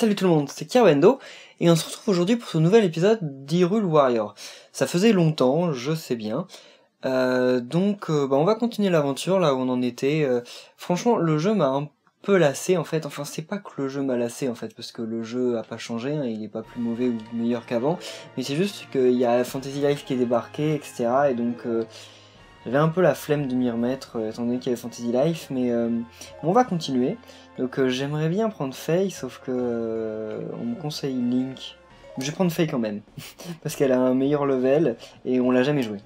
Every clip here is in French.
Salut tout le monde, c'est Kirwendo, et on se retrouve aujourd'hui pour ce nouvel épisode d'Hyrule Warrior. Ça faisait longtemps, je sais bien. Euh, donc euh, bah, on va continuer l'aventure là où on en était. Euh, franchement, le jeu m'a un peu lassé en fait. Enfin, c'est pas que le jeu m'a lassé en fait, parce que le jeu a pas changé, hein, il est pas plus mauvais ou meilleur qu'avant. Mais c'est juste qu'il y a Fantasy Life qui est débarqué, etc. Et donc j'avais un peu la flemme de m'y remettre, étant donné qu'il y avait Fantasy Life. Mais on va continuer. Donc euh, j'aimerais bien prendre Faye, sauf que euh, on me conseille Link. Je vais prendre Faye quand même, parce qu'elle a un meilleur level et on l'a jamais joué.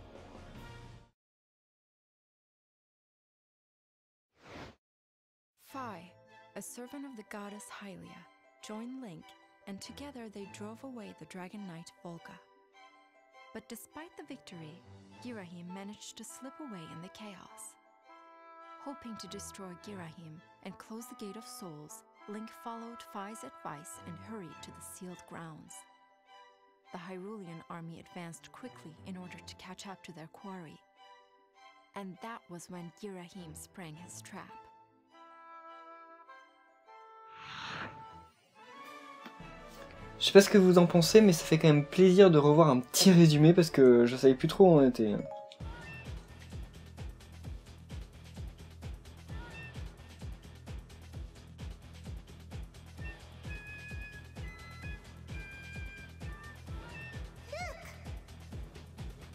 Faye, a servant of the goddess Hylia, joined Link, and together they drove away the Dragon Knight Volga. But despite the victory, Girahim managed to slip away in the chaos. Hoping to destroy Girahim and close the Gate of Souls, Link followed Fi's advice and hurried to the sealed grounds. The Hyrulean army advanced quickly in order to catch up to their quarry. And that was when Girahim sprang his trap. Je sais pas ce que vous en pensez, mais ça fait quand même plaisir de revoir un petit résumé parce que je savais plus trop où on était.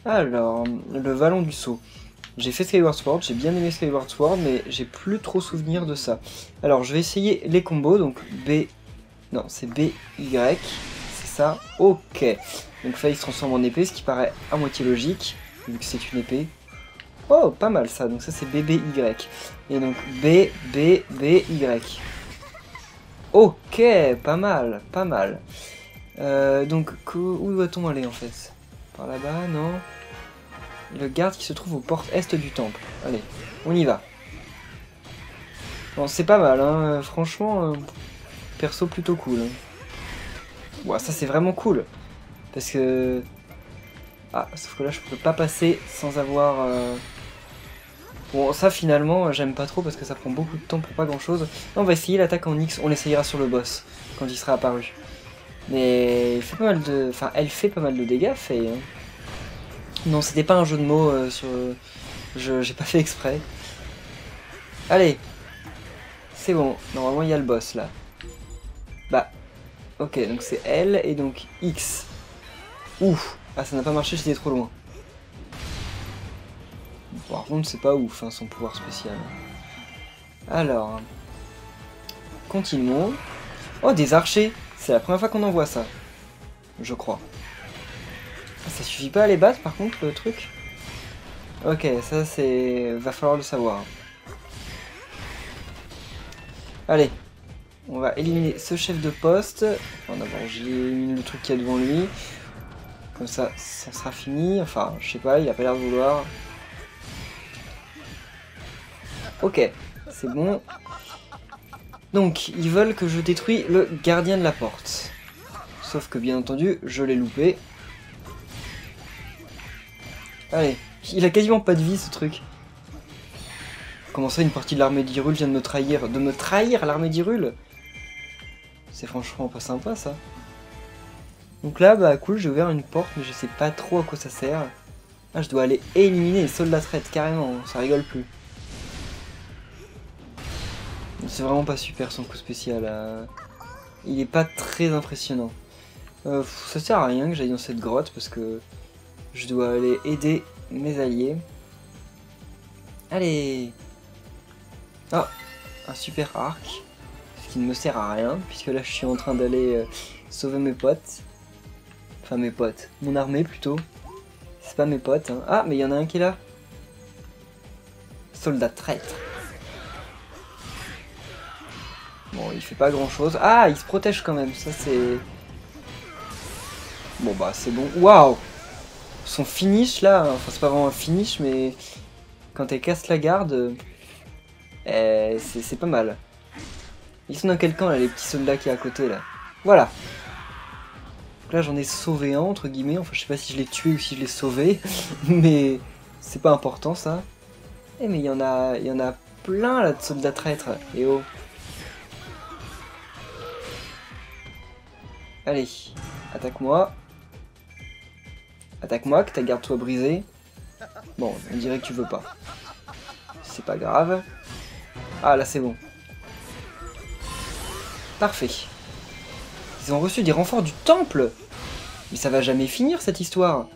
Alors, le vallon du saut. J'ai fait Skyward Sword, j'ai bien aimé Skyward Sword, mais j'ai plus trop souvenir de ça. Alors, je vais essayer les combos, donc B... Non, c'est B, Y, c'est ça, ok. Donc Faye se transforme en épée, ce qui paraît à moitié logique, vu que c'est une épée. Oh, pas mal ça, donc ça c'est B, B, Y. Et donc B, B, B, Y. Ok, pas mal, pas mal. Euh, donc, où doit-on aller en fait? Par là-bas, non le garde qui se trouve aux portes est du temple. Allez, on y va. Bon, c'est pas mal, hein. franchement, euh, perso plutôt cool. Hein. ça c'est vraiment cool. Parce que... Ah, sauf que là je peux pas passer sans avoir... Euh, bon, ça finalement, j'aime pas trop parce que ça prend beaucoup de temps pour pas grand chose. On va essayer l'attaque en X, on l'essayera sur le boss, quand il sera apparu. Mais il fait pas mal de... Enfin, elle fait pas mal de dégâts, fait... Hein. Non, c'était pas un jeu de mots euh, sur... Je j'ai pas fait exprès. Allez C'est bon, normalement il y a le boss là. Ok, donc c'est L et donc X. Ouf Ah, ça n'a pas marché, j'étais trop loin. par contre, c'est pas ouf, hein, son pouvoir spécial. Alors... Continuons. Oh, des archers C'est la première fois qu'on en voit ça. Je crois. Ça suffit pas à les battre par contre le truc Ok, ça c'est... va falloir le savoir. Allez, on va éliminer ce chef de poste. Enfin d'abord j'élimine le truc qui est devant lui. Comme ça, ça sera fini. Enfin, je sais pas, il a pas l'air de vouloir. Ok, c'est bon. Donc, ils veulent que je détruis le gardien de la porte. Sauf que bien entendu, je l'ai loupé. Allez, il a quasiment pas de vie ce truc. Comment ça, une partie de l'armée d'Hyrule vient de me trahir De me trahir l'armée d'Hyrule? C'est franchement pas sympa ça. Donc là, bah cool, j'ai ouvert une porte, mais je sais pas trop à quoi ça sert. Ah, je dois aller éliminer les soldats traite, carrément, ça rigole plus. C'est vraiment pas super son coup spécial. Euh. Il est pas très impressionnant. Euh, ça sert à rien que j'aille dans cette grotte parce que je dois aller aider mes alliés. Allez Oh Un super arc. Qui ne me sert à rien, puisque là je suis en train d'aller euh, sauver mes potes. Enfin mes potes. Mon armée plutôt. C'est pas mes potes. Hein. Ah, mais il y en a un qui est là. Soldat traître. Bon, il fait pas grand chose. Ah, il se protège quand même. Ça, c'est... Bon, bah, c'est bon. Waouh son finish là, enfin c'est pas vraiment un finish, mais quand elle casse la garde, eh, c'est pas mal. Ils sont dans quel camp là, les petits soldats qui est à côté là? Voilà. là j'en ai sauvé un entre guillemets, enfin je sais pas si je l'ai tué ou si je l'ai sauvé, mais c'est pas important ça. Eh mais il y en a, il y en a plein là de soldats traîtres. Et oh. Allez, attaque-moi. Attaque-moi, que ta garde soit brisée. Bon, on dirait que tu veux pas. C'est pas grave. Ah, là, c'est bon. Parfait. Ils ont reçu des renforts du temple Mais ça va jamais finir, cette histoire.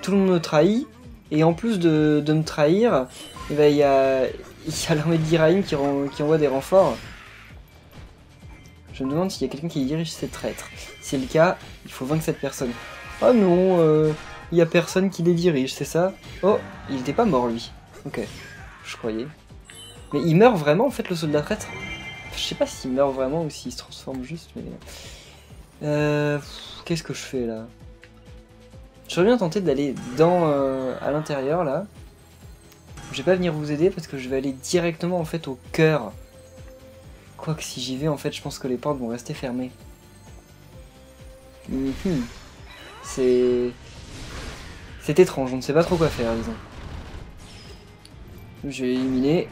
Tout le monde me trahit. Et en plus de, me trahir, eh ben, il y a, l'armée d'Iraïm qui, envoie des renforts. Je me demande s'il y a quelqu'un qui dirige ces traîtres. Si c'est le cas, il faut vaincre cette personne. Oh non, euh, il y a personne qui les dirige, c'est ça? Oh, il était pas mort lui. Ok, je croyais. Mais il meurt vraiment en fait le soldat traître? Je sais pas s'il meurt vraiment ou s'il se transforme juste, mais... Euh, Qu'est-ce que je fais là? J'aurais bien tenté d'aller dans euh, à l'intérieur là. Je vais pas venir vous aider parce que je vais aller directement en fait au cœur. Quoique si j'y vais en fait je pense que les portes vont rester fermées. Mhm. C'est... C'est étrange, on ne sait pas trop quoi faire disons. Je vais éliminer.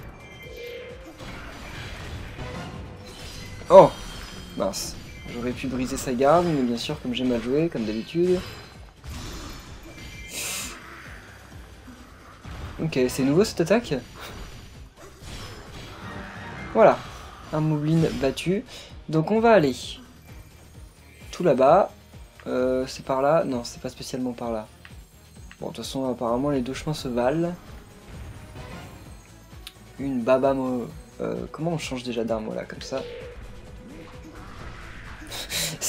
Oh Mince. J'aurais pu briser sa garde, mais bien sûr comme j'ai mal joué, comme d'habitude. Ok, c'est nouveau cette attaque? Voilà, un Moblin battu. Donc on va aller tout là-bas. Euh, c'est par là? Non, c'est pas spécialement par là. Bon, de toute façon, apparemment, les deux chemins se valent. Une Baba euh, comment on change déjà d'arme, là, comme ça?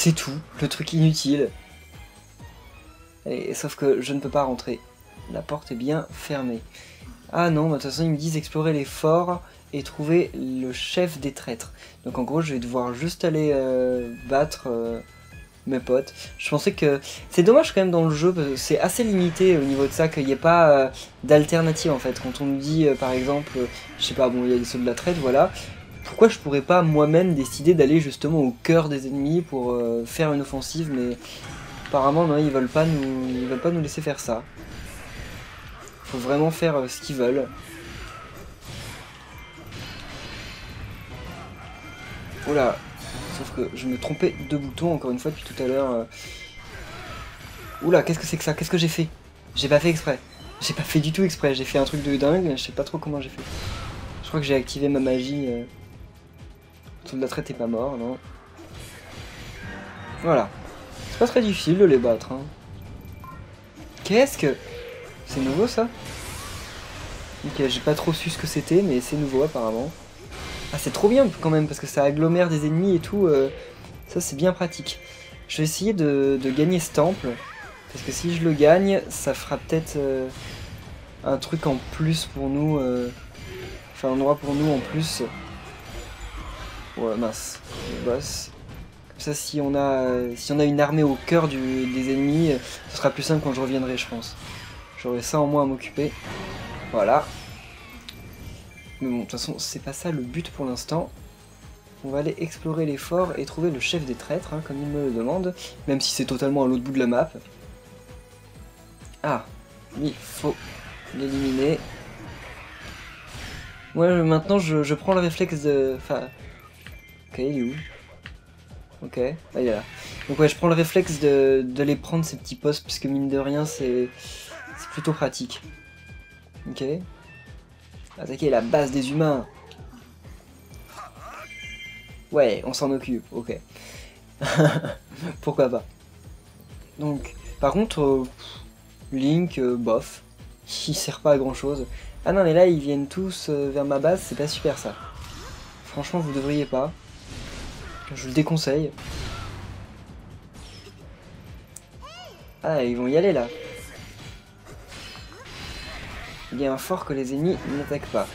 C'est tout, le truc inutile. Et, sauf que je ne peux pas rentrer. La porte est bien fermée. Ah non, de toute façon ils me disent explorer les forts et trouver le chef des traîtres. Donc en gros je vais devoir juste aller euh, battre euh, mes potes. Je pensais que... C'est dommage quand même dans le jeu, parce que c'est assez limité au niveau de ça, qu'il n'y ait pas euh, d'alternative en fait. Quand on nous dit par exemple, je sais pas, bon il y a sauts de la traite, voilà. Pourquoi je pourrais pas moi-même décider d'aller justement au cœur des ennemis pour faire une offensive, mais apparemment non, ils veulent pas nous, ils veulent pas nous laisser faire ça. Faut vraiment faire euh, ce qu'ils veulent. Oula, sauf que je me trompais de bouton encore une fois depuis tout à l'heure. Euh. Oula, qu'est-ce que c'est que ça? Qu'est-ce que j'ai fait? J'ai pas fait exprès. J'ai pas fait du tout exprès, j'ai fait un truc de dingue, je sais pas trop comment j'ai fait. Je crois que j'ai activé ma magie. Euh... la traite est pas mort, non Voilà. C'est pas très difficile de les battre. Hein. Qu'est-ce que... C'est nouveau ça Ok, j'ai pas trop su ce que c'était, mais c'est nouveau apparemment. Ah, c'est trop bien quand même, parce que ça agglomère des ennemis et tout. Euh, ça, c'est bien pratique. Je vais essayer de, gagner ce temple, parce que si je le gagne, ça fera peut-être euh, un truc en plus pour nous. Euh, enfin, un endroit pour nous en plus. Ouais, mince. Boss. Comme ça, si on a, si on a une armée au cœur des ennemis, ce sera plus simple quand je reviendrai, je pense. J'aurai ça en moins à m'occuper. Voilà. Mais bon, de toute façon, c'est pas ça le but pour l'instant. On va aller explorer les forts et trouver le chef des traîtres, hein, comme il me le demande, même si c'est totalement à l'autre bout de la map. Ah, il faut l'éliminer. Ouais, maintenant je, prends le réflexe de... Enfin... Ok, il est où Ok, ah, il là. Donc ouais, je prends le réflexe de, de les prendre ces petits postes, puisque mine de rien, c'est plutôt pratique. Ok. Attaquer la base des humains. Ouais, on s'en occupe, ok. Pourquoi pas. Donc, par contre, euh, Link, euh, bof. Il sert pas à grand chose. Ah non, mais là, ils viennent tous euh, vers ma base, c'est pas super ça. Franchement, vous devriez pas. Je le déconseille. Ah, ils vont y aller là. Il y a un fort que les ennemis n'attaquent pas.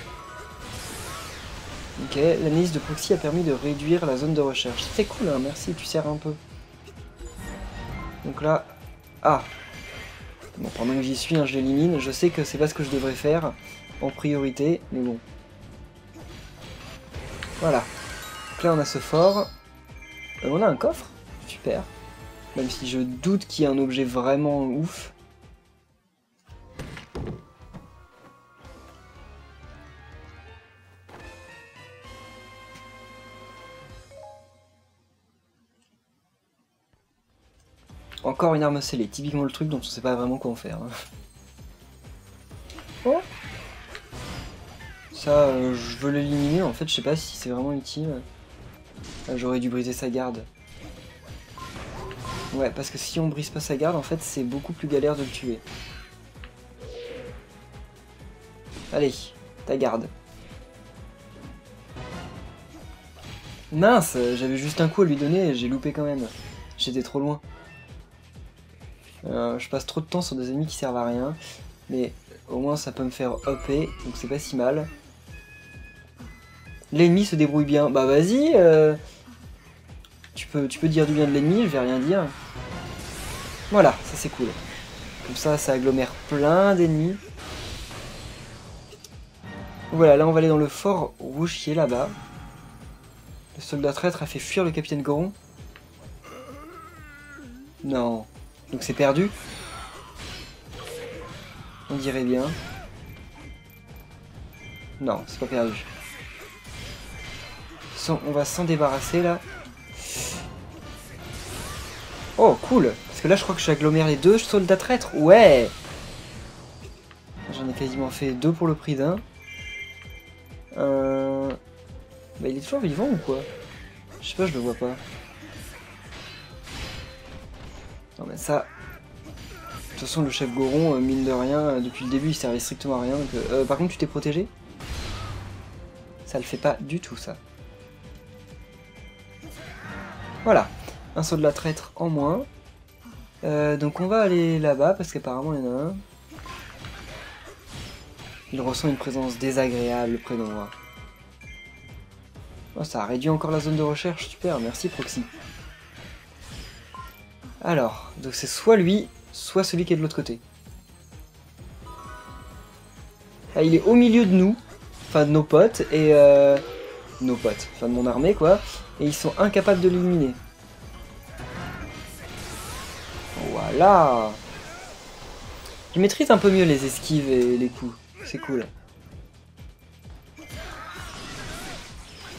Ok, l'analyse de proxy a permis de réduire la zone de recherche. C'est cool, hein, merci, tu sers un peu. Donc là... Ah Bon, pendant que j'y suis, hein, je l'élimine. Je sais que c'est pas ce que je devrais faire en priorité, mais bon. Voilà. Donc là, on a ce fort. Euh, on a un coffre Super. Même si je doute qu'il y ait un objet vraiment ouf. Encore une arme scellée, typiquement le truc dont on sait pas vraiment quoi en faire. hein. Oh Ça, euh, je veux l'éliminer, en fait, je sais pas si c'est vraiment utile. J'aurais dû briser sa garde. Ouais, parce que si on brise pas sa garde, en fait, c'est beaucoup plus galère de le tuer. Allez, ta garde. Mince, j'avais juste un coup à lui donner et j'ai loupé quand même. J'étais trop loin. Euh, je passe trop de temps sur des ennemis qui servent à rien. Mais au moins ça peut me faire hopper, donc c'est pas si mal. L'ennemi se débrouille bien. Bah vas-y euh, tu, peux, tu peux dire du bien de l'ennemi, je vais rien dire. Voilà, ça c'est cool. Comme ça, ça agglomère plein d'ennemis. Voilà, là on va aller dans le fort rouge qui est là-bas. Le soldat traître a fait fuir le capitaine Goron. Non. Donc c'est perdu On dirait bien. Non, c'est pas perdu. On va s'en débarrasser là. Oh, cool Parce que là, je crois que j'agglomère les deux soldats traîtres. Ouais J'en ai quasiment fait deux pour le prix d'un. Euh... Bah, il est toujours vivant ou quoi? Je sais pas, je le vois pas. Non, mais ça. De toute façon, le chef Goron, euh, mine de rien, euh, depuis le début, il servait strictement à rien. euh, euh, par contre, tu t'es protégé? Ça le fait pas du tout, ça. Voilà. Un saut de la traître en moins. Euh, donc on va aller là-bas parce qu'apparemment il y en a un. Il ressent une présence désagréable près de moi. Oh, ça a réduit encore la zone de recherche, super, merci Proxy. Alors, donc c'est soit lui, soit celui qui est de l'autre côté. Ah, il est au milieu de nous, enfin de nos potes, et euh, nos potes, enfin de mon armée quoi, et ils sont incapables de l'éliminer. Voilà Je maîtrise un peu mieux les esquives et les coups, c'est cool.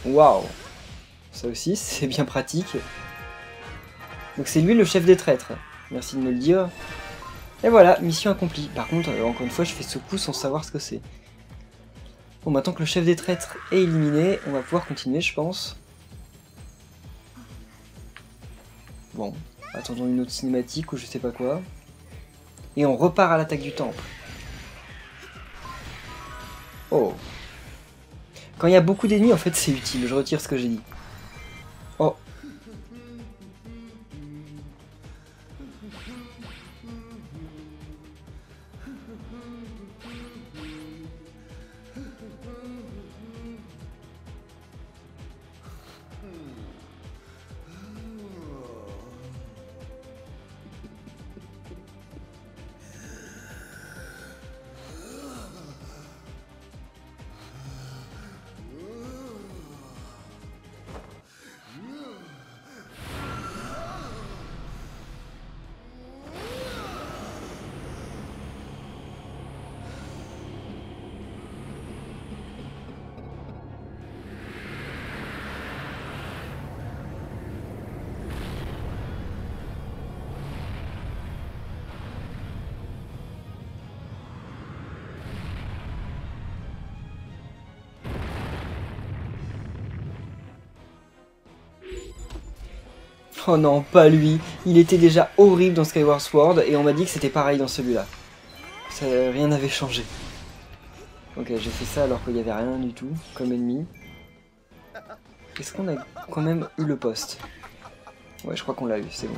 Waouh Ça aussi, c'est bien pratique. Donc c'est lui le chef des traîtres. Merci de me le dire. Et voilà, mission accomplie. Par contre, euh, encore une fois, je fais ce coup sans savoir ce que c'est. Bon, maintenant que le chef des traîtres est éliminé, on va pouvoir continuer, je pense. Bon, attendons une autre cinématique ou je sais pas quoi. Et on repart à l'attaque du temple. Oh. Quand il y a beaucoup d'ennemis, en fait, c'est utile. Je retire ce que j'ai dit. Oh non, pas lui. Il était déjà horrible dans Skyward Sword et on m'a dit que c'était pareil dans celui-là. Rien n'avait changé. Ok, j'ai fait ça alors qu'il n'y avait rien du tout comme ennemi. Est-ce qu'on a quand même eu le poste? Ouais, je crois qu'on l'a eu, c'est bon.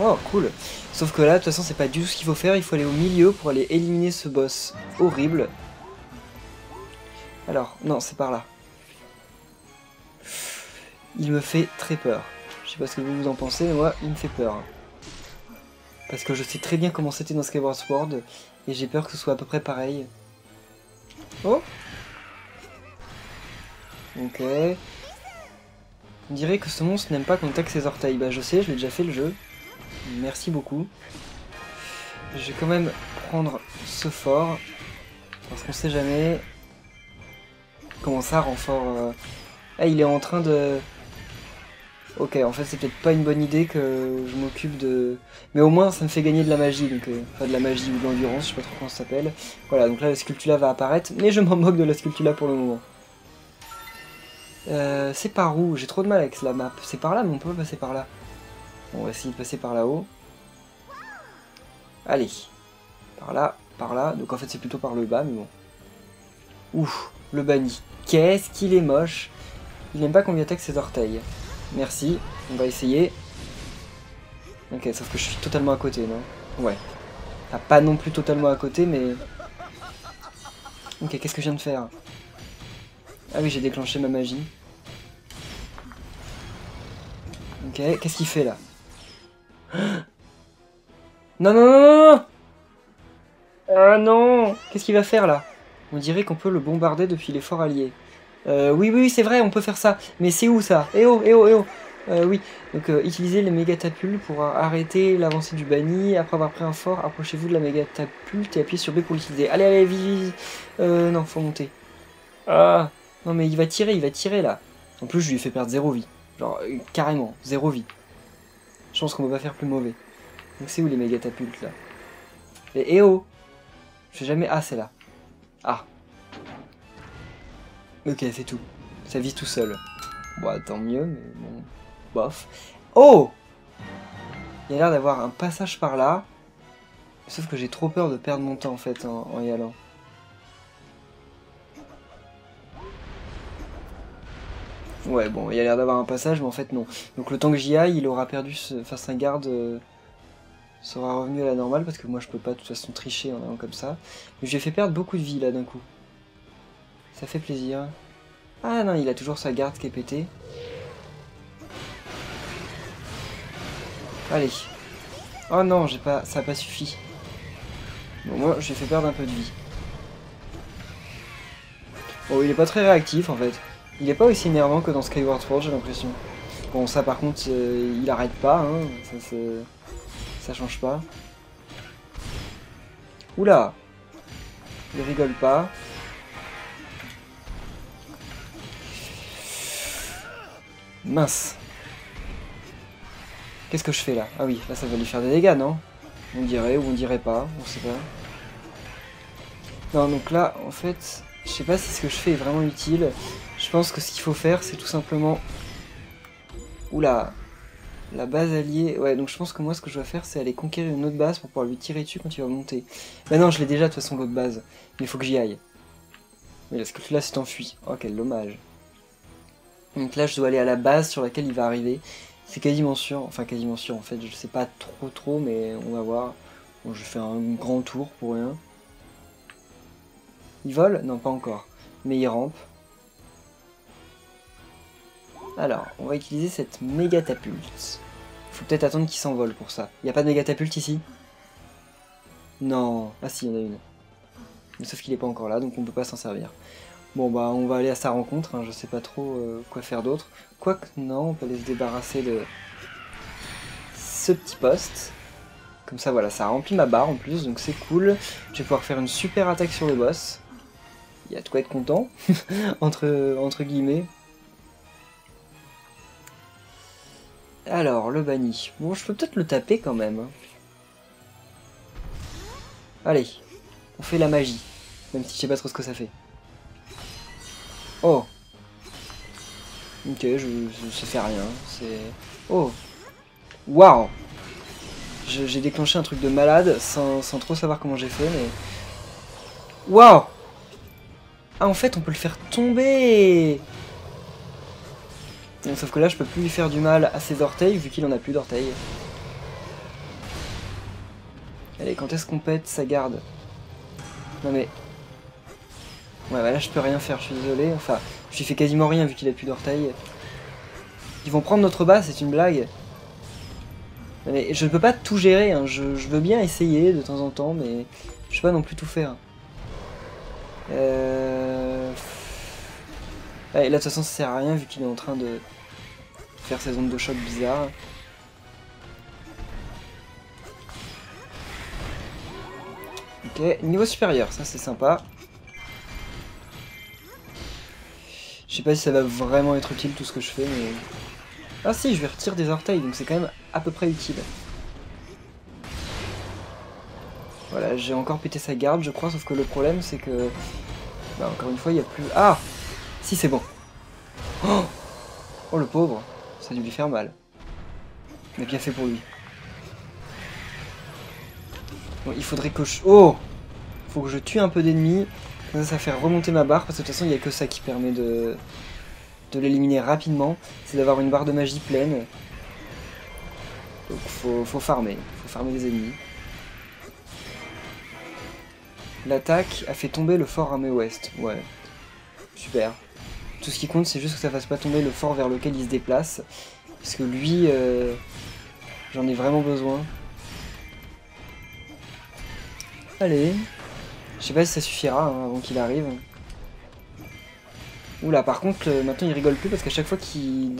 Oh, cool. Sauf que là, de toute façon, c'est pas du tout ce qu'il faut faire. Il faut aller au milieu pour aller éliminer ce boss horrible. Alors, non, c'est par là. Il me fait très peur. Je sais pas ce que vous en pensez, mais moi, il me fait peur. Parce que je sais très bien comment c'était dans Skyward Sword, et j'ai peur que ce soit à peu près pareil. Oh Ok. On dirait que ce monstre n'aime pas qu'on attaque ses orteils. Bah je sais, je l'ai déjà fait le jeu. Merci beaucoup. Je vais quand même prendre ce fort. Parce qu'on sait jamais. Comment ça, renfort euh, Ah, il est en train de... Ok, en fait c'est peut-être pas une bonne idée que je m'occupe de... Mais au moins ça me fait gagner de la magie, donc euh, enfin de la magie ou de l'endurance, je sais pas trop comment ça s'appelle. Voilà, donc là la Sculptula va apparaître, mais je m'en moque de la Sculptula pour le moment. Euh, c'est par où? J'ai trop de mal avec la map. C'est par là, mais on peut pas passer par là. Bon, on va essayer de passer par là-haut. Allez. Par là, par là. Donc en fait c'est plutôt par le bas, mais bon. Ouf, le banni. Qu'est-ce qu'il est moche. Il n'aime pas qu'on lui attaque ses orteils. Merci, on va essayer. Ok, sauf que je suis totalement à côté, non? Ouais. pas non plus totalement à côté, mais... Ok, qu'est-ce que je viens de faire? Ah oui, j'ai déclenché ma magie. Ok, qu'est-ce qu'il fait là? Non, non, non, non, non Ah non Qu'est-ce qu'il va faire là? On dirait qu'on peut le bombarder depuis les forts alliés. Euh, oui, oui, c'est vrai, on peut faire ça. Mais c'est où ça Eh oh, eh oh, eh oh euh, Oui, donc euh, utilisez les mégatapultes pour arrêter l'avancée du banni. Après avoir pris un fort, approchez-vous de la mégatapulte et appuyez sur B pour l'utiliser. Allez, allez, vite, vite, Euh, non, faut monter. Ah Non, mais il va tirer, il va tirer là. En plus, je lui ai fait perdre zéro vie. Genre, carrément, zéro vie. Je pense qu'on peut pas faire plus mauvais. Donc c'est où les mégatapultes là? Et eh oh Je sais jamais... Ah, c'est là. Ah, Ok, c'est tout. Ça vit tout seul. Bon, tant mieux, mais bon, bof. Oh Il y a l'air d'avoir un passage par là. Sauf que j'ai trop peur de perdre mon temps en fait en, y allant. Ouais, bon, il y a l'air d'avoir un passage, mais en fait non. Donc le temps que j'y aille, il aura perdu, ce... enfin un garde euh, sera revenu à la normale, parce que moi je peux pas de toute façon tricher en allant comme ça. Mais j'ai fait perdre beaucoup de vie là d'un coup. Ça fait plaisir. Ah non, il a toujours sa garde qui est pétée. Allez. Oh non, j'ai pas, ça n'a pas suffi. Bon, moi, j'ai fait perdre un peu de vie. Bon, il est pas très réactif, en fait. Il est pas aussi énervant que dans Skyward Sword, j'ai l'impression. Bon, ça, par contre, euh, il arrête pas, hein. Ça, ça change pas. Oula Il rigole pas. Mince. Qu'est-ce que je fais là Ah oui, là ça va lui faire des dégâts, non On dirait ou on dirait pas, on sait pas. Non, donc là, en fait, je sais pas si ce que je fais est vraiment utile. Je pense que ce qu'il faut faire, c'est tout simplement... Oula La base alliée... Ouais, donc je pense que moi, ce que je dois faire, c'est aller conquérir une autre base pour pouvoir lui tirer dessus quand il va monter. Bah non, je l'ai déjà, de toute façon, l'autre base. Mais il faut que j'y aille. Mais est-ce que là, c'est enfui. Oh, quel dommage. Donc là, je dois aller à la base sur laquelle il va arriver. C'est quasiment sûr, enfin quasiment sûr en fait, je sais pas trop trop, mais on va voir. Je fais un grand tour pour rien. Il vole? Non, pas encore. Mais il rampe. Alors, on va utiliser cette méga tapulte. Faut peut-être attendre qu'il s'envole pour ça. Il n'y a pas de méga tapulte ici? Non. Ah si, il y en a une. Mais sauf qu'il n'est pas encore là, donc on peut pas s'en servir. Bon bah on va aller à sa rencontre, hein, je sais pas trop euh, quoi faire d'autre. Quoique non, on peut aller se débarrasser de ce petit poste. Comme ça voilà, ça remplit ma barre en plus, donc c'est cool. Je vais pouvoir faire une super attaque sur le boss. Il y a de quoi être content, entre, entre guillemets. Alors, le banni. Bon, je peux peut-être le taper quand même. Hein. Allez, on fait la magie. Même si je sais pas trop ce que ça fait. Oh. Ok, je, je, sais rien. C'est... Oh. Waouh. J'ai déclenché un truc de malade sans, trop savoir comment j'ai fait, mais... Waouh. Ah, en fait, on peut le faire tomber. Sauf que là, je peux plus lui faire du mal à ses orteils, vu qu'il en a plus d'orteils. Allez, quand est-ce qu'on pète sa garde? Non mais, Ouais, bah là je peux rien faire, je suis désolé. Enfin, je lui fais quasiment rien vu qu'il a plus d'orteils. Ils vont prendre notre base, c'est une blague. Mais je ne peux pas tout gérer, hein. je, veux bien essayer de temps en temps, mais je sais pas non plus tout faire. Euh... là de toute façon ça sert à rien vu qu'il est en train de faire ses ondes de choc bizarres. Ok, niveau supérieur, ça c'est sympa. Sais pas si ça va vraiment être utile tout ce que je fais, mais... Ah si, je lui retire des orteils, donc c'est quand même à peu près utile. Voilà, j'ai encore pété sa garde, je crois, sauf que le problème, c'est que... Bah, encore une fois, il n'y a plus... Ah Si, c'est bon. Oh, oh, le pauvre Ça a dû lui faire mal. Mais bien fait pour lui. Bon, il faudrait que je... Oh Faut que je tue un peu d'ennemis. Ça, ça fait remonter ma barre, parce que de toute façon, il n'y a que ça qui permet de, de l'éliminer rapidement. C'est d'avoir une barre de magie pleine. Donc faut, faut farmer. Faut farmer les ennemis. L'attaque a fait tomber le fort armé ouest. Ouais. Super. Tout ce qui compte, c'est juste que ça fasse pas tomber le fort vers lequel il se déplace. Parce que lui, euh, j'en ai vraiment besoin. Allez. Je sais pas si ça suffira hein, avant qu'il arrive. Oula, par contre, euh, maintenant il rigole plus parce qu'à chaque fois qu'il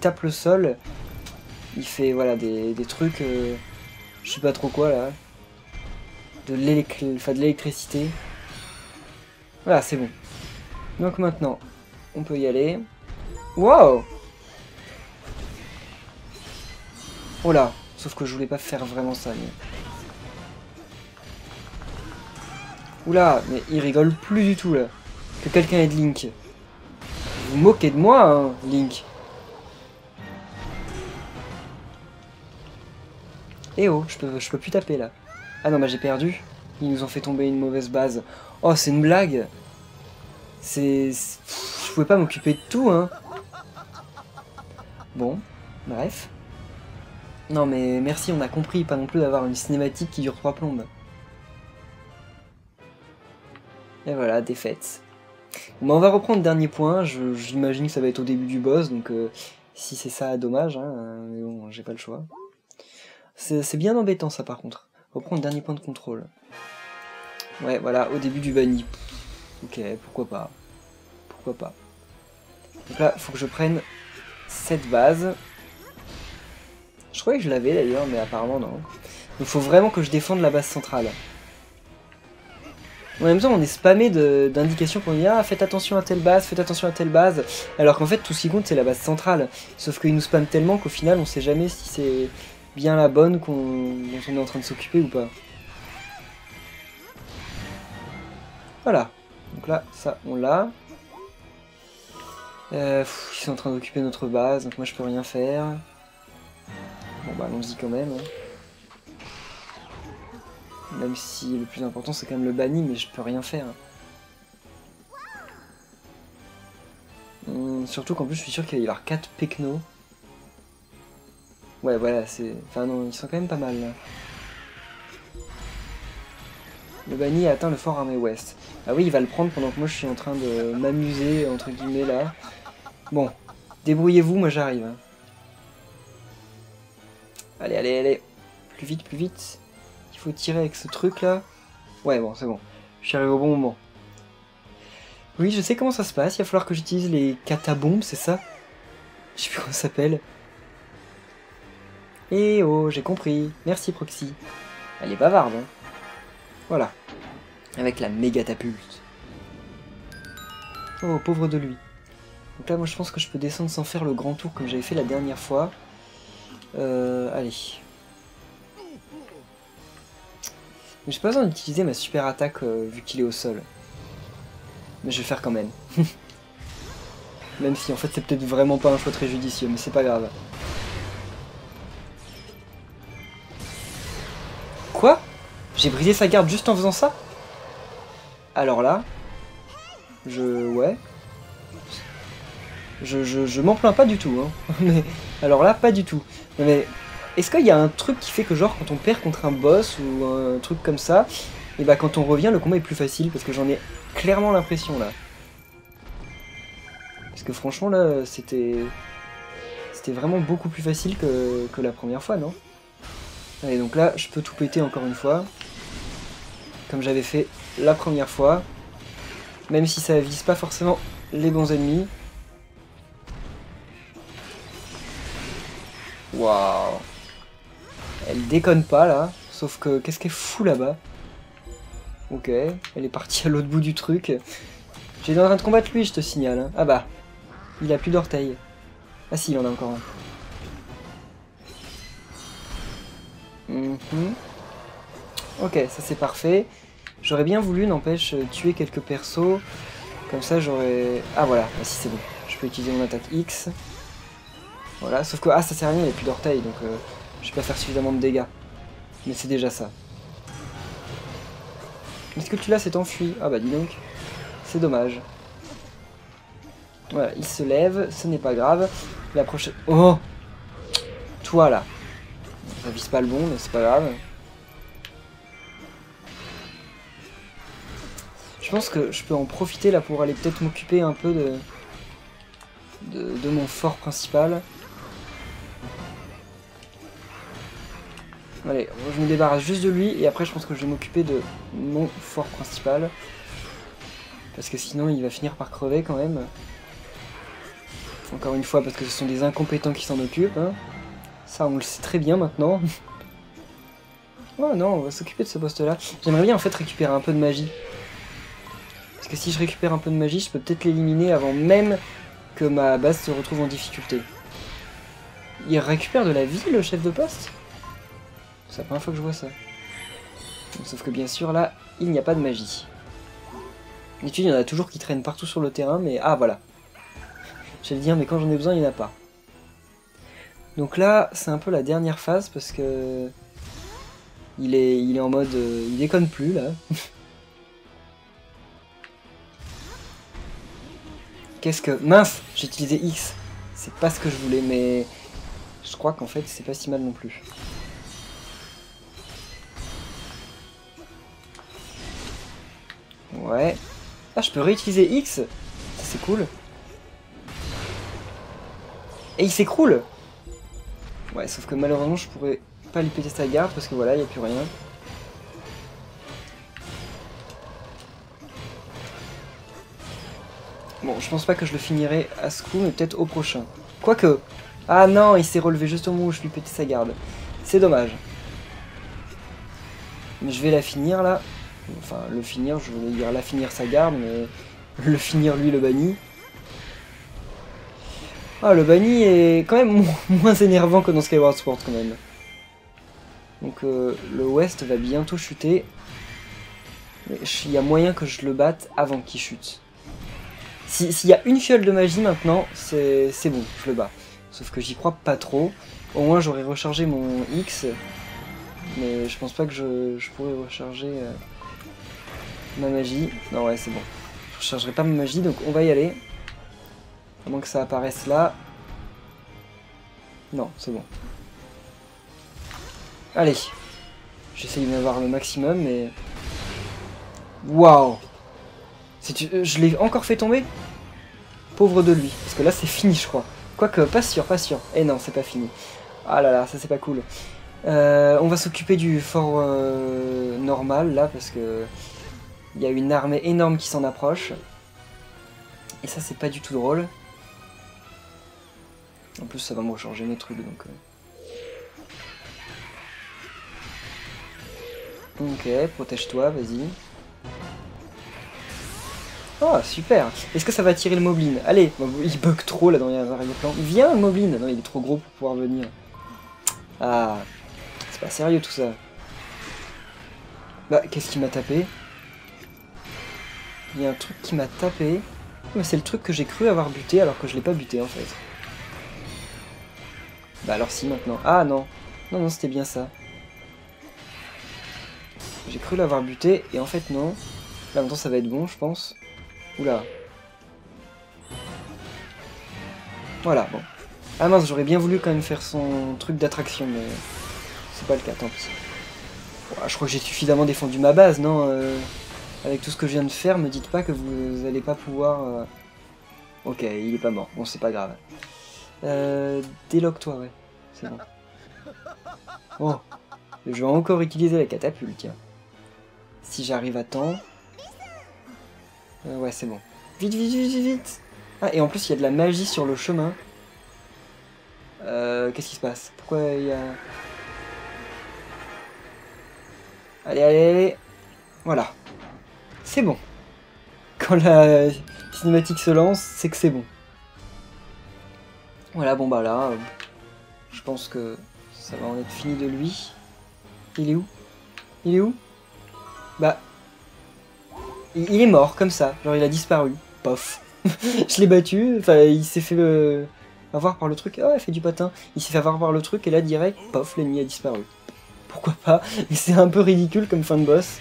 tape le sol, il fait voilà des, trucs, euh, je sais pas trop quoi là, de l'électricité. Voilà, c'est bon. Donc maintenant, on peut y aller. Wow Oh là Sauf que je voulais pas faire vraiment ça. Oula, mais il rigole plus du tout là. Que quelqu'un aide Link. Vous moquez de moi, hein, Link. Eh oh, je peux, plus taper là. Ah non, bah j'ai perdu. Ils nous ont fait tomber une mauvaise base. Oh, c'est une blague. C'est... Je pouvais pas m'occuper de tout, hein. Bon, bref. Non mais merci, on a compris, pas non plus d'avoir une cinématique qui dure trois plombes. Et voilà, défaite. On va reprendre dernier point, j'imagine que ça va être au début du boss, donc euh, si c'est ça, dommage, hein, mais bon, j'ai pas le choix. C'est bien embêtant ça par contre. Reprendre le dernier point de contrôle. Ouais, voilà, au début du banni. Ok, pourquoi pas. Pourquoi pas. Donc là, faut que je prenne cette base. Je croyais que je l'avais d'ailleurs, mais apparemment non. Donc faut vraiment que je défende la base centrale. En même temps, on est spammé d'indications pour dire Ah, faites attention à telle base, faites attention à telle base. Alors qu'en fait, tout ce qui compte, c'est la base centrale. Sauf qu'ils nous spamment tellement qu'au final, on sait jamais si c'est bien la bonne qu'on dont on est en train de s'occuper ou pas. Voilà. Donc là, ça, on l'a. Euh, ils sont en train d'occuper notre base, donc moi je peux rien faire. Bon bah allons-y quand même. Hein. Même si le plus important c'est quand même le banni, mais je peux rien faire. Hum, surtout qu'en plus je suis sûr qu'il va y avoir 4 Pekno. Ouais voilà, c'est... Enfin non, ils sont quand même pas mal là. Le banni a atteint le fort armé ouest. Ah oui, il va le prendre pendant que moi je suis en train de m'amuser, entre guillemets là. Bon, débrouillez-vous, moi j'arrive. Hein. Allez, allez, allez. Plus vite, plus vite faut tirer avec ce truc là. Ouais, bon, c'est bon. Je suis arrivé au bon moment. Oui, je sais comment ça se passe. Il va falloir que j'utilise les catabombes, c'est ça? Je sais plus comment ça s'appelle. Eh oh, j'ai compris. Merci Proxy. Elle est bavarde, hein. Voilà. Avec la méga tapulte. Oh, pauvre de lui. Donc là, moi, je pense que je peux descendre sans faire le grand tour comme j'avais fait la dernière fois. Euh, allez. Mais j'ai pas besoin d'utiliser ma super attaque euh, vu qu'il est au sol. Mais je vais faire quand même. même si en fait c'est peut-être vraiment pas un choix très judicieux, mais c'est pas grave. Quoi? J'ai brisé sa garde juste en faisant ça? Alors là, je... ouais. Je, je, je m'en plains pas du tout, hein. mais alors là, pas du tout. Mais est-ce qu'il y a un truc qui fait que genre quand on perd contre un boss ou un truc comme ça, et bah quand on revient le combat est plus facile? Parce que j'en ai clairement l'impression là. Parce que franchement là c'était c'était vraiment beaucoup plus facile que, la première fois non? Allez donc là je peux tout péter encore une fois. Comme j'avais fait la première fois. Même si ça vise pas forcément les bons ennemis. Waouh elle déconne pas là. Sauf que qu'est-ce qu'elle fout là-bas? Ok, elle est partie à l'autre bout du truc. J'étais en train de combattre lui, je te signale. Hein. Ah bah, il a plus d'orteils. Ah si, il en a encore un. Mhm. Ok, ça c'est parfait. J'aurais bien voulu, n'empêche, tuer quelques persos. Comme ça, j'aurais... Ah voilà, ah, si c'est bon. Je peux utiliser mon attaque X. Voilà, sauf que... Ah, ça sert à rien, il n'y a plus d'orteils, donc euh, je vais pas faire suffisamment de dégâts. Mais c'est déjà ça. Est-ce que tu l'as s'est enfui Ah bah dis donc. C'est dommage. Voilà, il se lève, ce n'est pas grave. La prochaine... Oh Toi là. Ça vise pas le bon, mais c'est pas grave. Je pense que je peux en profiter là pour aller peut-être m'occuper un peu de... de... mon fort principal. Allez, je me débarrasse juste de lui et après je pense que je vais m'occuper de mon fort principal. Parce que sinon il va finir par crever quand même. Encore une fois parce que ce sont des incompétents qui s'en occupent. Hein. Ça on le sait très bien maintenant. oh non, on va s'occuper de ce poste là. J'aimerais bien en fait récupérer un peu de magie. Parce que si je récupère un peu de magie, je peux peut-être l'éliminer avant même que ma base se retrouve en difficulté. Il récupère de la vie le chef de poste? C'est la première fois que je vois ça. Sauf que bien sûr, là, il n'y a pas de magie. D'habitude, il y en a toujours qui traînent partout sur le terrain, mais... Ah, voilà. J'allais dire, mais quand j'en ai besoin, il n'y en a pas. Donc là, c'est un peu la dernière phase, parce que... Il est, il est en mode... Euh, il déconne plus, là. Qu'est-ce que... Mince J'ai utilisé X. C'est pas ce que je voulais, mais... Je crois qu'en fait, c'est pas si mal non plus. Ouais. Ah, je peux réutiliser X C'est cool. Et il s'écroule Ouais, sauf que malheureusement, je pourrais pas lui péter sa garde parce que voilà, il n'y a plus rien. Bon, je pense pas que je le finirai à ce coup, mais peut-être au prochain. Quoique... Ah non, il s'est relevé juste au moment où je lui pétais sa garde. C'est dommage. Mais je vais la finir, là. Enfin, le finir, je voulais dire la finir sa garde, mais le finir lui le banni. Ah, le banni est quand même moins énervant que dans Skyward Sword quand même. Donc euh, le West va bientôt chuter. Il y a moyen que je le batte avant qu'il chute. S'il y a une fiole de magie maintenant, c'est bon, je le bats. Sauf que j'y crois pas trop. Au moins j'aurais rechargé mon X. Mais je pense pas que je, pourrais recharger... Euh, ma magie. Non, ouais, c'est bon. Je rechargerai pas ma magie, donc on va y aller. À moins que ça apparaisse là. Non, c'est bon. Allez. J'essaye d'avoir le maximum, mais... Waouh euh, Je l'ai encore fait tomber? Pauvre de lui. Parce que là, c'est fini, je crois. Quoique, pas sûr, pas sûr. Eh non, c'est pas fini. Ah là là, ça c'est pas cool. Euh, on va s'occuper du fort euh, normal, là, parce que... Il y a une armée énorme qui s'en approche. Et ça, c'est pas du tout drôle. En plus, ça va me recharger mes trucs, donc... Euh. Ok, protège-toi, vas-y. Oh, super Est-ce que ça va tirer le Moblin? Allez, il bug trop là dans les arrière-plans. Viens, Moblin Non, il est trop gros pour pouvoir venir. Ah, c'est pas sérieux tout ça. Bah, qu'est-ce qui m'a tapé? Il y a un truc qui m'a tapé. Mais c'est le truc que j'ai cru avoir buté alors que je l'ai pas buté en fait. Bah alors si maintenant. Ah non. Non, non, c'était bien ça. J'ai cru l'avoir buté et en fait non. Là maintenant ça va être bon je pense. Oula. Voilà, bon. Ah mince, j'aurais bien voulu quand même faire son truc d'attraction, mais c'est pas le cas, tant pis. je crois que j'ai suffisamment défendu ma base, non euh avec tout ce que je viens de faire, me dites pas que vous n'allez pas pouvoir... Euh, ok, il est pas mort. Bon, c'est pas grave. Euh, Déloque-toi, ouais. C'est bon. Oh, je vais encore utiliser la catapulte, tiens. Si j'arrive à temps... Euh, ouais, c'est bon. Vite, vite, vite, vite Ah, et en plus, il y a de la magie sur le chemin. Euh, Qu'est-ce qui se passe? Pourquoi il y a... Allez, allez, allez Voilà. C'est bon. Quand la cinématique se lance, c'est que c'est bon. Voilà, bon bah là, euh, je pense que ça va en être fini de lui. Il est où? Il est où? Bah, il, est mort comme ça, genre il a disparu. Pof. je l'ai battu, enfin il s'est fait euh, avoir par le truc. Ah, il fait du patin. Il s'est fait avoir par le truc et là direct, pof, l'ennemi a disparu. Pourquoi pas? Mais c'est un peu ridicule comme fin de boss.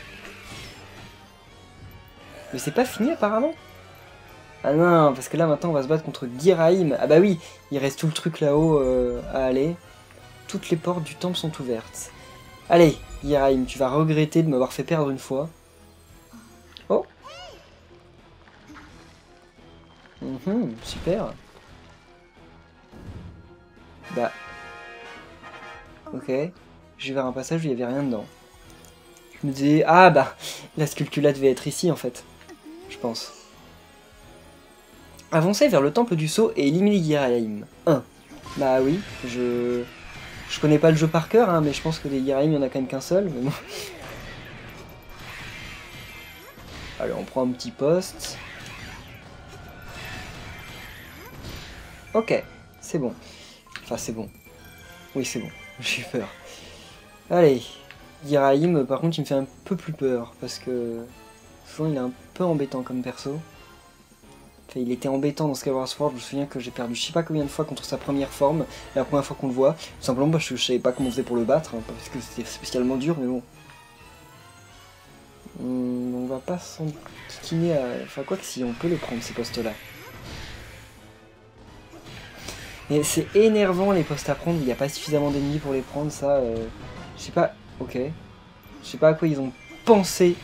Mais c'est pas fini apparemment. Ah non, parce que là maintenant on va se battre contre Giraim. Ah bah oui, il reste tout le truc là-haut euh, à aller. Toutes les portes du temple sont ouvertes. Allez, Giraim, tu vas regretter de m'avoir fait perdre une fois. Oh Mhm, super. Bah. Ok. Je vais vers un passage où il n'y avait rien dedans. Je me disais, ah bah, la sculpture devait être ici en fait. Je pense. Avancer vers le temple du sceau et éliminer Giraim. 1. Bah oui, je... Je connais pas le jeu par cœur, hein, mais je pense que des Giraim, il y en a quand même qu'un seul. Mais bon. Allez, on prend un petit poste. Ok, c'est bon. Enfin, c'est bon. Oui, c'est bon. J'ai eu peur. Allez. Giraim, par contre, il me fait un peu plus peur, parce que... Il est un peu embêtant comme perso. Enfin, il était embêtant dans Skyward Sword, je me souviens que j'ai perdu je sais pas combien de fois contre sa première forme, la première fois qu'on le voit, tout simplement parce que je savais pas comment on faisait pour le battre, hein, parce que c'était spécialement dur, mais bon. Hum, on va pas s'en kikiner à... Enfin, quoi que si, on peut le prendre, ces postes-là. Mais c'est énervant les postes à prendre, il n'y a pas suffisamment d'ennemis pour les prendre, ça... Euh... Je sais pas... Ok. Je sais pas à quoi ils ont pensé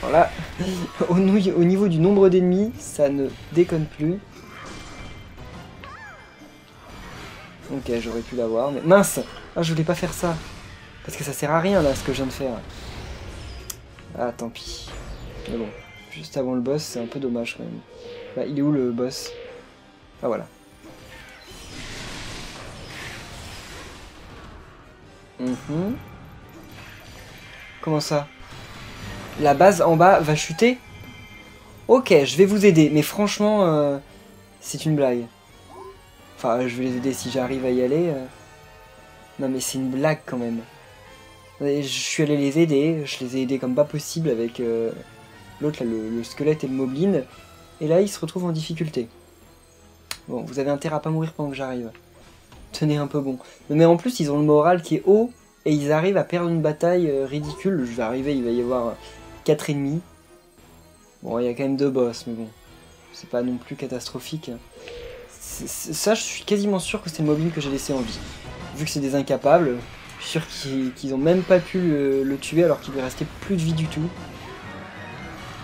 voilà. au, au niveau du nombre d'ennemis, ça ne déconne plus. Ok, j'aurais pu l'avoir, mais mince Ah, je voulais pas faire ça. Parce que ça sert à rien, là, ce que je viens de faire. Ah, tant pis. Mais bon, juste avant le boss, c'est un peu dommage, quand même. Bah, il est où, le boss? Ah, voilà. Mhm. Comment ça? La base en bas va chuter Ok, je vais vous aider, mais franchement, euh, c'est une blague. Enfin, je vais les aider si j'arrive à y aller. Euh. Non mais c'est une blague quand même. je suis allé les aider, je les ai aidés comme pas possible avec euh, l'autre, le, le, squelette et le moblin. Et là, ils se retrouvent en difficulté. Bon, vous avez intérêt à pas mourir pendant que j'arrive. Tenez un peu bon. Mais en plus, ils ont le moral qui est haut et ils arrivent à perdre une bataille ridicule. Je vais arriver, il va y avoir 4 ennemis. Bon, il y a quand même deux boss, mais bon, c'est pas non plus catastrophique. ça, je suis quasiment sûr que c'est le mobile que j'ai laissé en vie. Vu que c'est des incapables, je suis sûr qu'ils ont même pas pu le, tuer alors qu'il lui restait plus de vie du tout.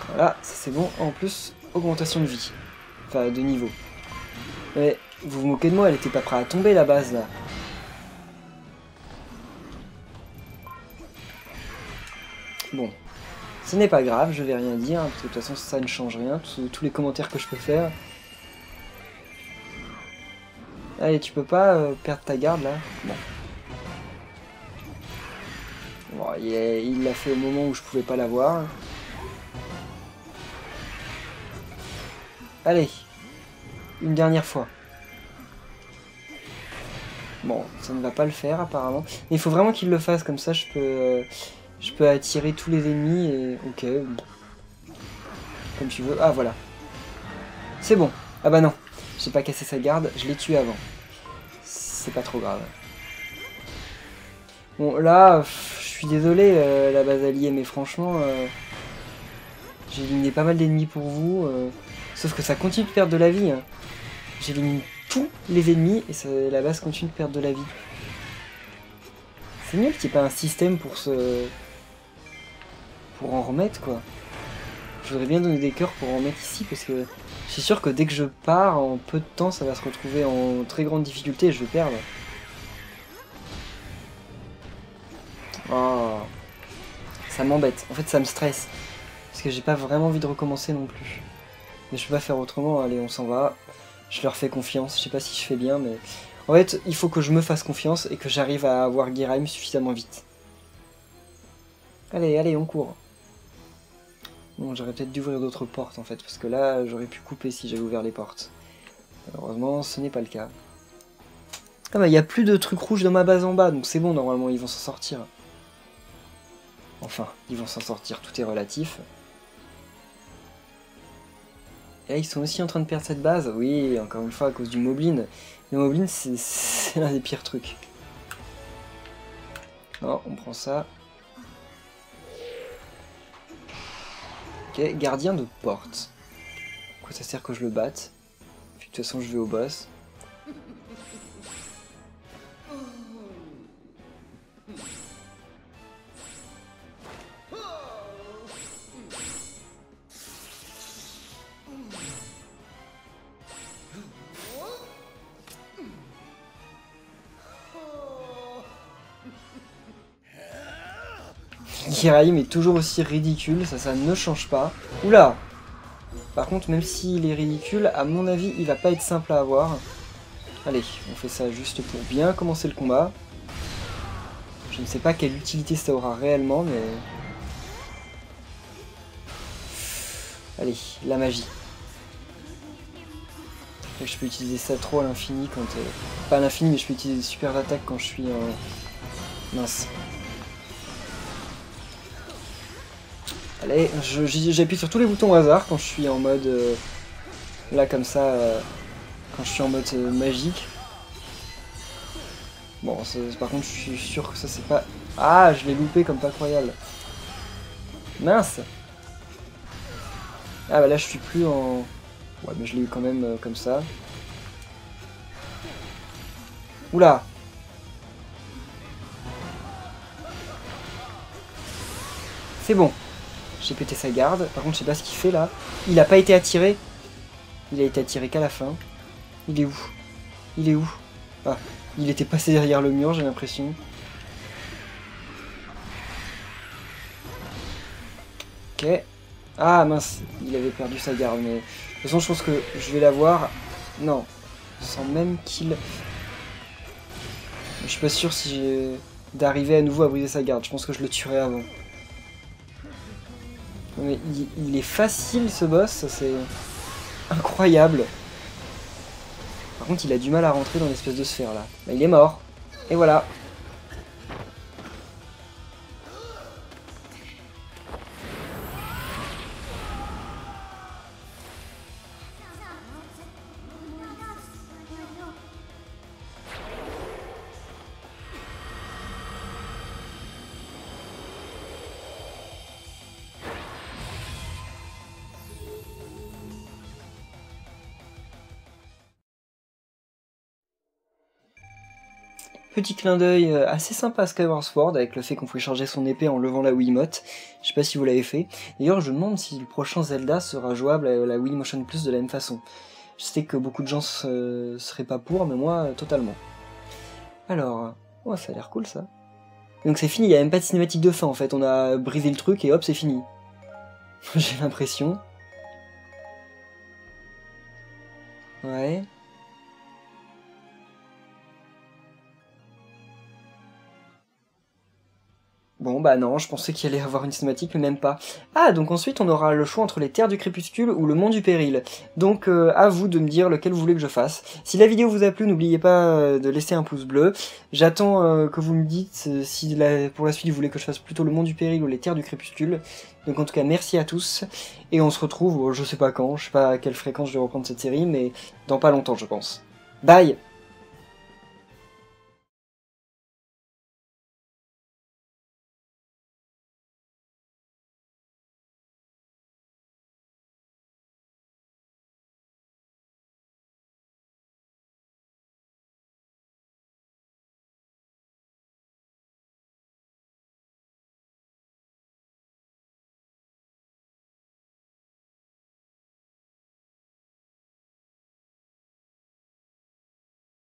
Voilà, ça c'est bon. En plus, augmentation de vie. Enfin, de niveau. Mais vous vous moquez de moi, elle était pas prête à tomber la base là. Bon, ce n'est pas grave, je vais rien dire, de toute façon ça ne change rien, tous, les commentaires que je peux faire. Allez, tu peux pas euh, perdre ta garde là? Bon. il l'a fait au moment où je pouvais pas l'avoir. Allez, une dernière fois. Bon, ça ne va pas le faire apparemment. Il faut vraiment qu'il le fasse, comme ça je peux... Je peux attirer tous les ennemis et... Ok. Comme tu veux. Ah, voilà. C'est bon. Ah bah non. J'ai pas cassé sa garde. Je l'ai tué avant. C'est pas trop grave. Bon, là, je suis désolé, euh, la base alliée, mais franchement... Euh, j'ai éliminé pas mal d'ennemis pour vous. Euh, sauf que ça continue de perdre de la vie. Hein. J'élimine tous les ennemis et la base continue de perdre de la vie. C'est nul qu'il n'y ait pas un système pour se pour en remettre quoi. Je voudrais bien donner des cœurs pour en remettre ici parce que je suis sûr que dès que je pars, en peu de temps, ça va se retrouver en très grande difficulté et je vais perdre. Oh. Ça m'embête. En fait, ça me stresse. Parce que j'ai pas vraiment envie de recommencer non plus. Mais je peux pas faire autrement. Allez, on s'en va. Je leur fais confiance. Je sais pas si je fais bien, mais... En fait, il faut que je me fasse confiance et que j'arrive à avoir Giraim suffisamment vite. Allez, allez, on court. Bon, j'aurais peut-être dû ouvrir d'autres portes en fait, parce que là, j'aurais pu couper si j'avais ouvert les portes. Malheureusement, ce n'est pas le cas. Ah bah, il n'y a plus de trucs rouges dans ma base en bas, donc c'est bon, normalement, ils vont s'en sortir. Enfin, ils vont s'en sortir, tout est relatif. Et là, ils sont aussi en train de perdre cette base. Oui, encore une fois, à cause du Moblin. Le Moblin, c'est l'un des pires trucs. Oh, on prend ça. Gardien de porte. Quoi ça sert que je le batte? Puis de toute façon, je vais au boss. Kiraim est toujours aussi ridicule, ça, ça ne change pas. Oula Par contre, même s'il est ridicule, à mon avis, il va pas être simple à avoir. Allez, on fait ça juste pour bien commencer le combat. Je ne sais pas quelle utilité ça aura réellement, mais... Allez, la magie. je peux utiliser ça trop à l'infini quand... Euh, pas à l'infini, mais je peux utiliser super attaques quand je suis en... Mince. Allez, j'appuie sur tous les boutons au hasard quand je suis en mode... Euh, là, comme ça, euh, quand je suis en mode euh, magique. Bon, par contre, je suis sûr que ça, c'est pas... Ah, je l'ai loupé comme pas croyable. Mince Ah, bah là, je suis plus en... Ouais, mais je l'ai eu quand même comme ça. Oula C'est bon. J'ai pété sa garde. Par contre, je sais pas ce qu'il fait là. Il a pas été attiré. Il a été attiré qu'à la fin. Il est où? Il est où? Ah, il était passé derrière le mur, j'ai l'impression. Ok. Ah mince, il avait perdu sa garde, mais... De toute façon, je pense que je vais l'avoir... Non, sans même qu'il... Je suis pas sûr si d'arriver à nouveau à briser sa garde. Je pense que je le tuerai avant. Mais il, est facile ce boss, c'est incroyable. Par contre, il a du mal à rentrer dans l'espèce de sphère là. Bah, il est mort. Et voilà. Petit clin d'œil euh, assez sympa à Skyward Sword avec le fait qu'on pouvait charger son épée en levant la Wiimote. Je sais pas si vous l'avez fait. D'ailleurs, je me demande si le prochain Zelda sera jouable à la Wii Motion Plus de la même façon. Je sais que beaucoup de gens seraient pas pour, mais moi, totalement. Alors, ouais, ça a l'air cool ça. Donc c'est fini, il n'y a même pas de cinématique de fin en fait. On a brisé le truc et hop, c'est fini. J'ai l'impression. Ouais. Bon bah non, je pensais qu'il allait avoir une cinématique, mais même pas. Ah, donc ensuite on aura le choix entre les terres du crépuscule ou le monde du péril. Donc euh, à vous de me dire lequel vous voulez que je fasse. Si la vidéo vous a plu, n'oubliez pas euh, de laisser un pouce bleu. J'attends euh, que vous me dites si pour la suite vous voulez que je fasse plutôt le monde du péril ou les terres du crépuscule. Donc en tout cas merci à tous, et on se retrouve, je sais pas quand, je sais pas à quelle fréquence je vais reprendre cette série, mais dans pas longtemps je pense. Bye